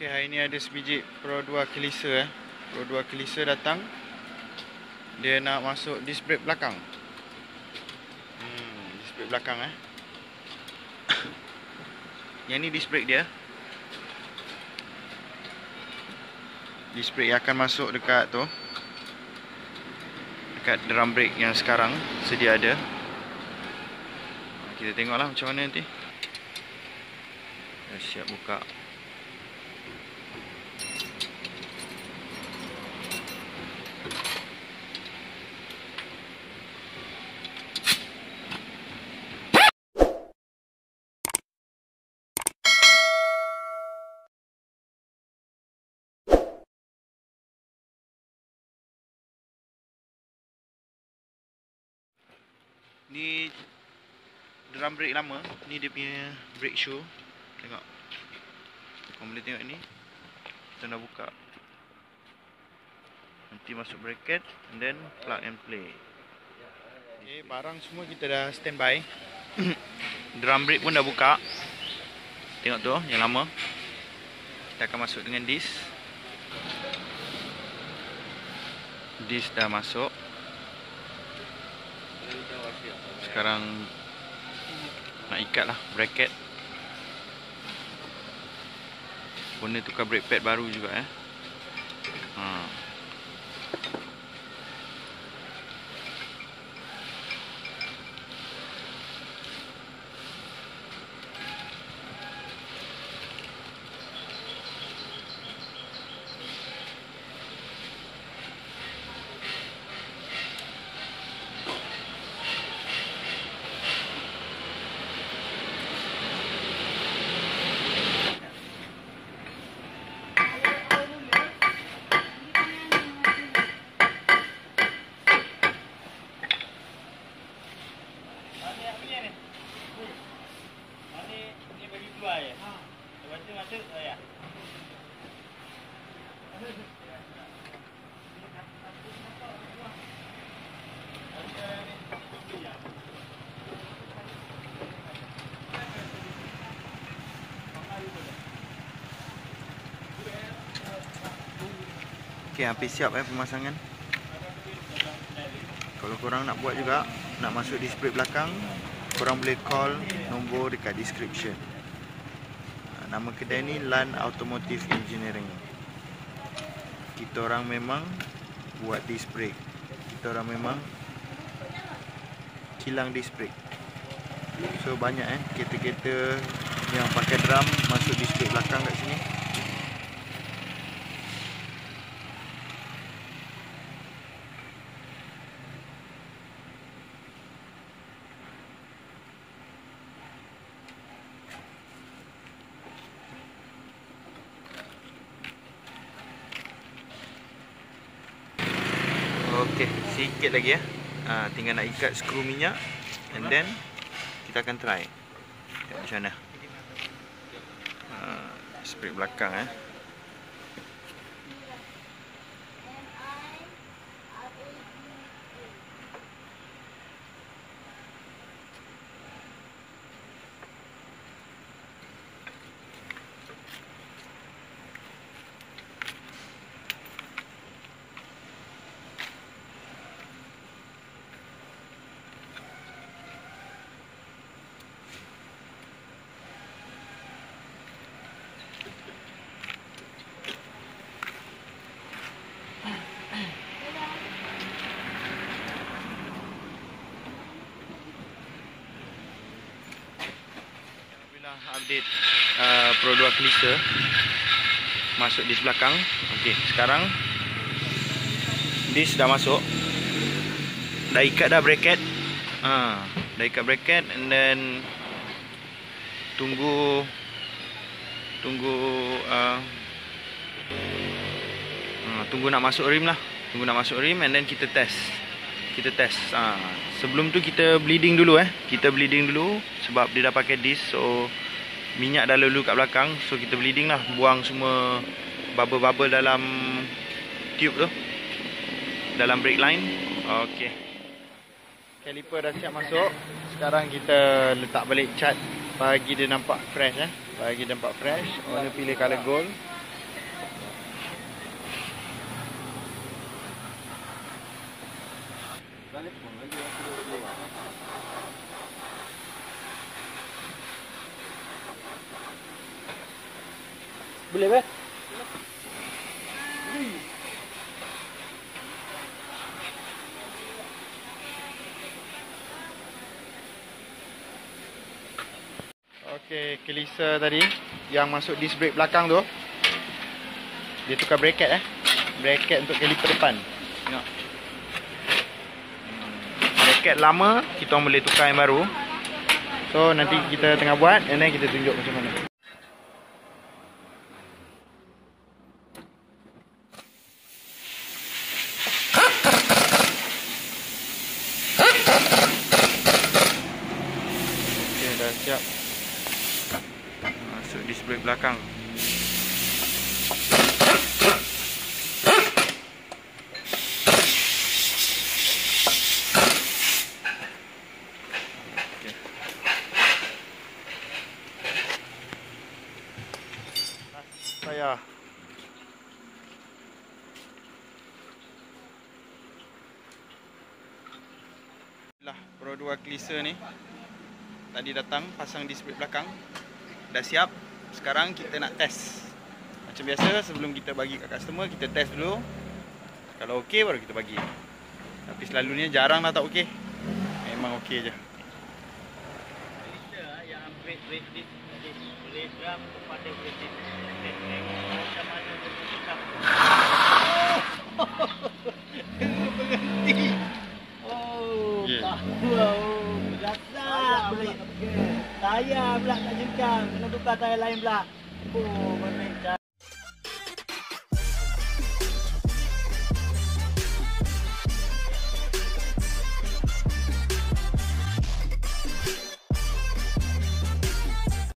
Okey, hari ni ada sebiji Pro 2 Kelisa eh. Pro 2 Kelisa datang. Dia nak masuk disc brake belakang. Hmm, disc brake belakang eh. Yang ni disc brake dia. Disc brake yang akan masuk dekat tu. Dekat drum brake yang sekarang sedia ada. Kita tengoklah macam mana nanti. Dah siap buka. Ni drum brake lama. Ni dia punya brake shoe. Tengok. Kau boleh tengok ni. Kita dah buka. Nanti masuk bracket and then plug and play. Okay, barang semua kita dah standby. drum brake pun dah buka. Tengok tu yang lama. Kita akan masuk dengan disc. Disc dah masuk. Sekarang nak ikat lah bracket. Guna tukar brake pad baru juga eh. Ha. Okey, hampir siap eh pemasangan. Kalau korang nak buat juga, nak masuk display belakang, korang boleh call nombor dekat description. Ah, Nama kedai ni Lan Automotive Engineering. Kita orang memang buat disc brake. Kita orang memang kilang disc brake. So banyak eh kereta-kereta yang pakai drum masuk disc brake belakang kat sini. Okey, sikit lagi ya. Ha, tinggal nak ikat skru minyak and then kita akan try. Tengok macam mana. Ha, spray belakang eh. Update uh, Pro 2 Clicker masuk di belakang. Okey, sekarang disc dah masuk. Dah ikat dah bracket. Ha, dah ikat bracket and then tunggu tunggu uh, uh, tunggu nak masuk rim lah. Tunggu nak masuk rim and then kita test. Kita test. Ha, sebelum tu kita bleeding dulu eh. Kita bleeding dulu sebab dia dah pakai disc so minyak dah lalu kat belakang so kita bleeding lah. Buang semua bubble-bubble dalam tube tu. Dalam brake line. Okey. Caliper dah siap masuk. Sekarang kita letak balik cat bagi dia nampak fresh eh? Bagi dia nampak fresh. Owner pilih color gold Boleh ber? Okey, kelisa tadi yang masuk disc brake belakang tu. Dia tukar bracket eh. Bracket untuk kelipa depan. Tengok. Hmm, Bracket lama, kita boleh tukar yang baru. So nanti kita tengah buat and then kita tunjuk macam mana. Okey, dah siap. Brake belakang. Lah Pro 2 Cleaser ni. Tadi datang pasang brake belakang. Dah siap Sekarang kita nak test. Macam biasa sebelum kita bagi kat customer Kita test dulu. Kalau okey baru kita bagi. Tapi selalunya jarang lah tak okey. Memang okey je. Yang kepada macam mana bercakap berhenti oh oh pula tayar pula tak jengkang tukar tayar lain pula. Oh